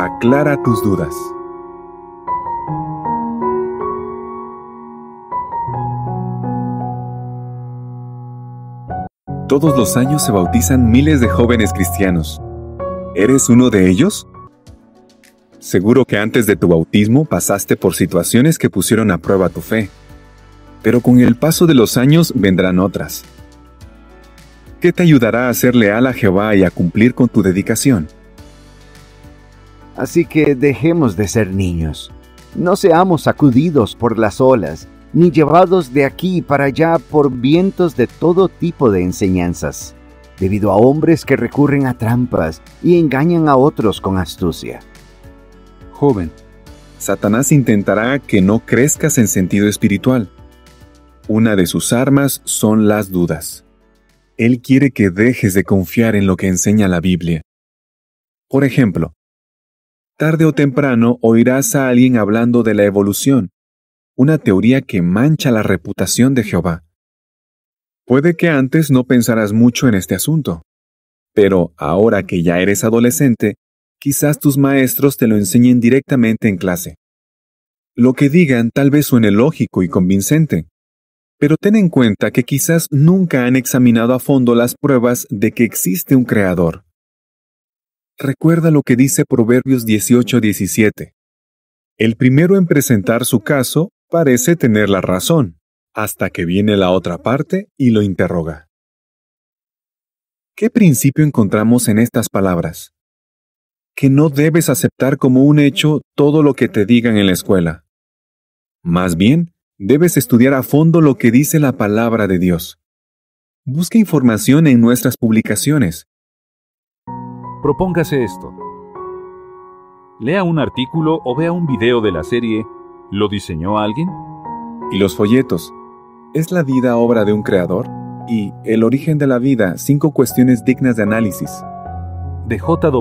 Aclara tus dudas. Todos los años se bautizan miles de jóvenes cristianos. ¿Eres uno de ellos? Seguro que antes de tu bautismo pasaste por situaciones que pusieron a prueba tu fe, pero con el paso de los años vendrán otras. ¿Qué te ayudará a ser leal a Jehová y a cumplir con tu dedicación? Así que dejemos de ser niños. No seamos sacudidos por las olas, ni llevados de aquí para allá por vientos de todo tipo de enseñanzas, debido a hombres que recurren a trampas y engañan a otros con astucia. Joven, Satanás intentará que no crezcas en sentido espiritual. Una de sus armas son las dudas. Él quiere que dejes de confiar en lo que enseña la Biblia. Por ejemplo, tarde o temprano oirás a alguien hablando de la evolución, una teoría que mancha la reputación de Jehová. Puede que antes no pensaras mucho en este asunto, pero ahora que ya eres adolescente, quizás tus maestros te lo enseñen directamente en clase. Lo que digan tal vez suene lógico y convincente, pero ten en cuenta que quizás nunca han examinado a fondo las pruebas de que existe un creador. Recuerda lo que dice Proverbios 18:17. El primero en presentar su caso parece tener la razón, hasta que viene la otra parte y lo interroga. ¿Qué principio encontramos en estas palabras? Que no debes aceptar como un hecho todo lo que te digan en la escuela. Más bien, debes estudiar a fondo lo que dice la palabra de Dios. Busca información en nuestras publicaciones. Propóngase esto. Lea un artículo o vea un video de la serie ¿Lo diseñó alguien? ¿Y los folletos? ¿Es la vida obra de un creador? Y El origen de la vida, cinco cuestiones dignas de análisis. de jw.org